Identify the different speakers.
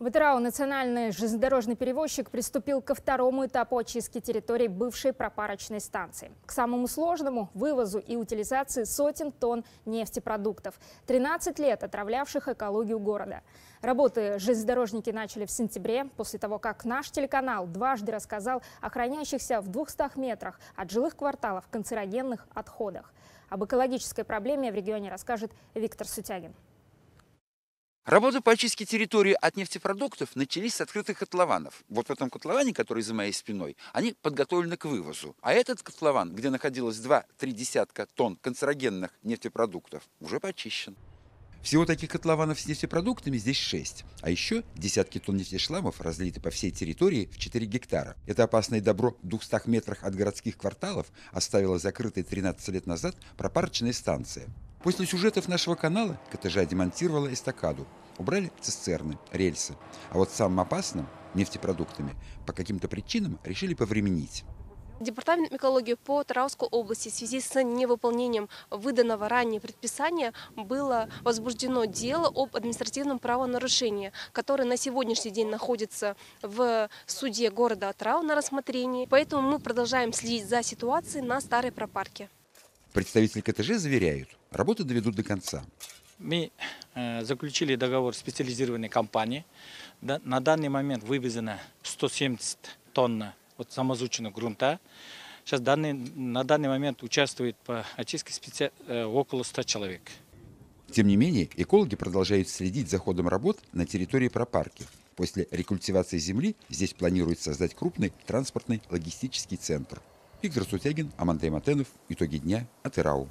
Speaker 1: В ИТРАУ национальный железнодорожный перевозчик приступил ко второму этапу очистки территории бывшей пропарочной станции. К самому сложному – вывозу и утилизации сотен тонн нефтепродуктов, 13 лет отравлявших экологию города. Работы железнодорожники начали в сентябре, после того, как наш телеканал дважды рассказал о хранящихся в 200 метрах от жилых кварталов канцерогенных отходах. Об экологической проблеме в регионе расскажет Виктор Сутягин.
Speaker 2: Работы по очистке территории от нефтепродуктов начались с открытых котлованов. Вот в этом котловане, который за моей спиной, они подготовлены к вывозу. А этот котлован, где находилось 2-3 десятка тонн канцерогенных нефтепродуктов, уже почищен. Всего таких котлованов с нефтепродуктами здесь 6. А еще десятки тонн нефтешламов разлиты по всей территории в 4 гектара. Это опасное добро в 200 метрах от городских кварталов оставила закрытой 13 лет назад пропарочная станция. После сюжетов нашего канала КТЖ демонтировала эстакаду. Убрали цистерны, рельсы. А вот самым опасным, нефтепродуктами, по каким-то причинам решили повременить.
Speaker 3: Департамент экологии по Тарауской области в связи с невыполнением выданного ранее предписания было возбуждено дело об административном правонарушении, которое на сегодняшний день находится в суде города Атрау на рассмотрении. Поэтому мы продолжаем следить за ситуацией на старой пропарке.
Speaker 2: Представители КТЖ заверяют, работу доведут до конца.
Speaker 4: Мы э, заключили договор специализированной компанией. На данный момент вывезено 170 тонн вот самозученного грунта. Сейчас данный, на данный момент участвует по очистке специ... Э, около 100 человек.
Speaker 2: Тем не менее, экологи продолжают следить за ходом работ на территории пропарки. После рекультивации земли здесь планируют создать крупный транспортный логистический центр. Виктор Сутягин, Амантай Матенов. Итоги дня от ИРАУ.